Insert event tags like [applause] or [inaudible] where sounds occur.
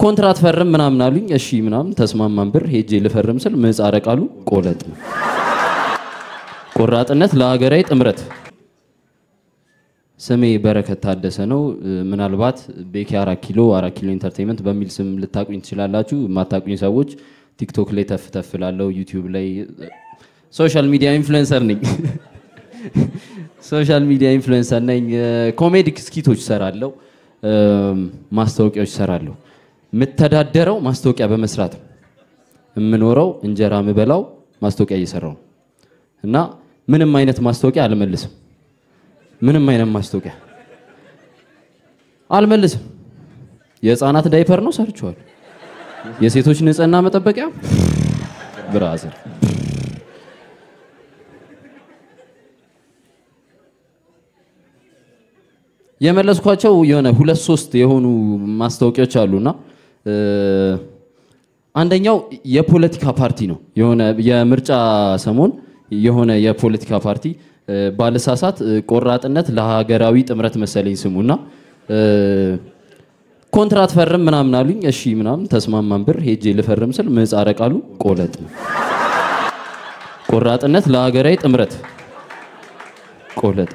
ኮንትራት ፈርም ምናምን አሉኝ። እሺ ምናምን ተስማማን። ብር ሄጄ ልፈርም ስል ምህጻረ ቃሉ ቆለጥ ነው። ቆራጥነት ለሀገራዊ ጥምረት። ስሜ በረከት ታደሰ ነው። ምናልባት ቤኪ አራት ኪሎ አራት ኪሎ entertainment በሚል ስም ልታቁኝ ትችላላችሁ። የማታቁኝ ሰዎች ቲክቶክ ላይ ተፍ ተፍ እላለው ዩቲዩብ ላይ social media influencer ነኝ። [laughs] social media influencer ነኝ። comedic skit ኦች ሰራለሁ፣ ማስታወቂያዎች ሰራለሁ። የምተዳደረው ማስታወቂያ በመስራት ነው። የምኖረው እንጀራ ምበላው ማስታወቂያ እየሰራው ነው እና ምንም አይነት ማስታወቂያ አልመልስም። ምንም አይነት ማስታወቂያ አልመልስም። የህፃናት ዳይፐር ነው ሰርቼዋለሁ። የሴቶች ንጽህና መጠበቂያ ብራዘር የመለስኳቸው የሆነ ሁለት ሶስት የሆኑ ማስታወቂያዎች አሉና አንደኛው የፖለቲካ ፓርቲ ነው። የሆነ የምርጫ ሰሞን የሆነ የፖለቲካ ፓርቲ ባለሳሳት ቆራጥነት ለሀገራዊ ጥምረት መሰለኝ ስሙና ኮንትራት ፈርም ምናምን አሉኝ። እሺ ምናምን ተስማማን። ብር ሄጄ ልፈርም ስል ምህጻረ ቃሉ ቆለጥ ነው። ቆራጥነት ለሀገራዊ ጥምረት ቆለጥ